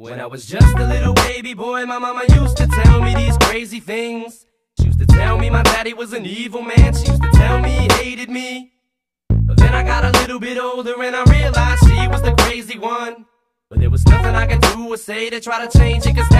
When I was just a little baby boy, my mama used to tell me these crazy things. She used to tell me my daddy was an evil man. She used to tell me he hated me. But then I got a little bit older and I realized she was the crazy one. But there was nothing I could do or say to try to change it, cause